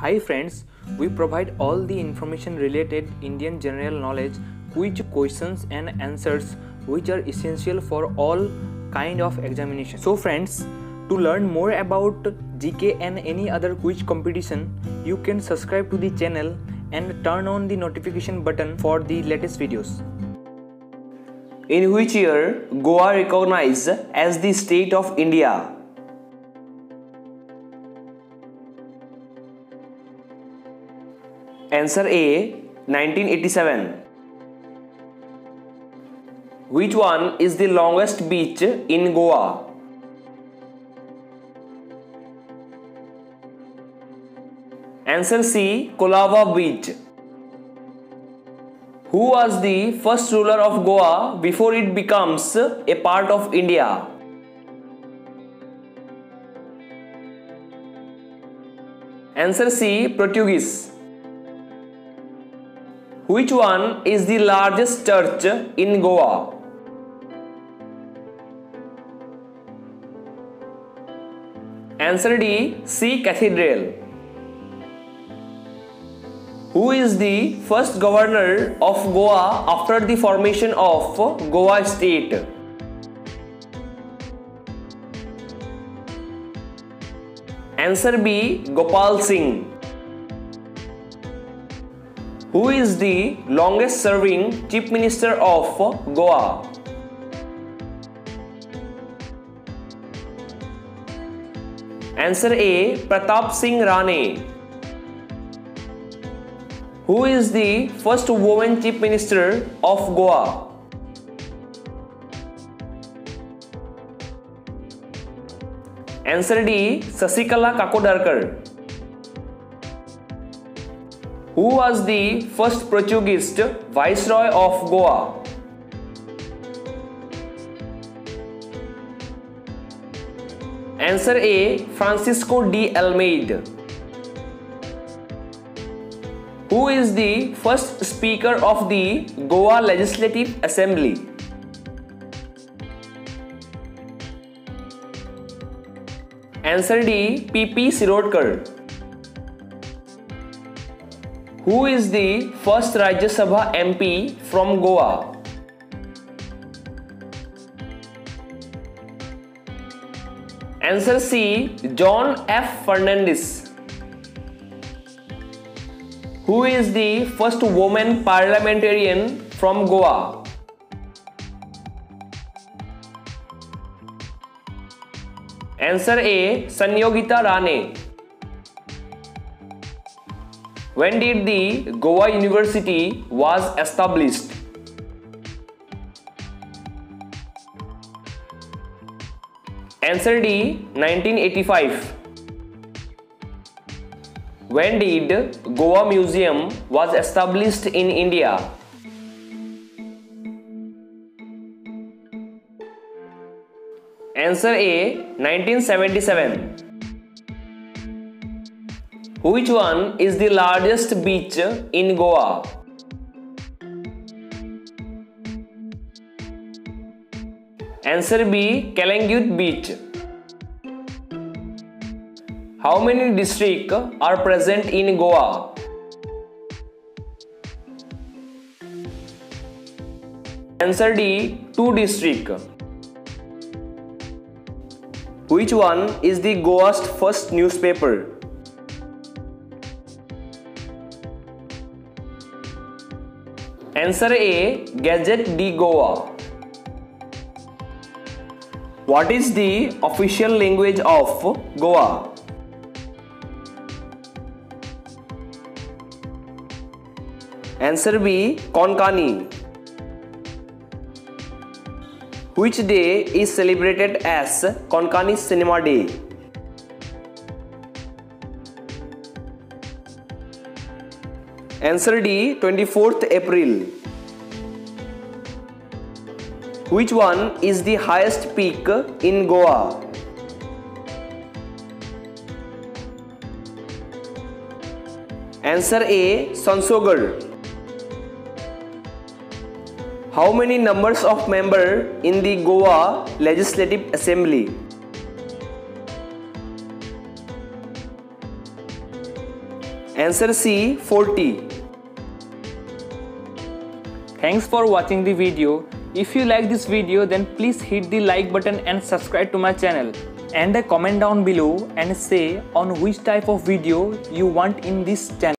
Hi friends, we provide all the information related Indian general knowledge quiz questions and answers which are essential for all kind of examination. So friends, to learn more about GK and any other quiz competition, you can subscribe to the channel and turn on the notification button for the latest videos. In which year Goa recognized as the state of India? Answer A 1987. Which one is the longest beach in Goa? Answer C Colva Beach. Who was the first ruler of Goa before it becomes a part of India? Answer C Portuguese. Which one is the largest church in Goa? Answer D Se Cathedral. Who is the first governor of Goa after the formation of Goa state? Answer B Gopal Singh. Who is the longest serving chief minister of Goa? Answer A Pratap Singh Rane. Who is the first woman chief minister of Goa? Answer D Shashikala Kakodkar. Who was the first Portuguese viceroy of Goa? Answer A Francisco de Almeida. Who is the first Speaker of the Goa Legislative Assembly? Answer D PP Shirodkar. Who is the first Rajya Sabha MP from Goa? Answer C John F. Fernandes. Who is the first woman parliamentarian from Goa? Answer A Sanyogita Rane. When did the Goa University was established? Answer D 1985. When did Goa Museum was established in India? Answer A 1977. Which one is the largest beach in Goa? Answer B Calangute Beach. How many districts are present in Goa? Answer D 2 districts. Which one is the Goa's first newspaper? Answer A Gazeta de Goa. What is the official language of Goa? Answer B Konkani. Which day is celebrated as Konkani Cinema Day? Answer D 24th April. Which one is the highest peak in Goa? Answer A Sonsogor. How many numbers of member in the Goa Legislative Assembly? Answer C 40. Thanks for watching the video. If you like this video then please hit the like button and subscribe to my channel. And a comment down below and say on which type of video you want in this channel.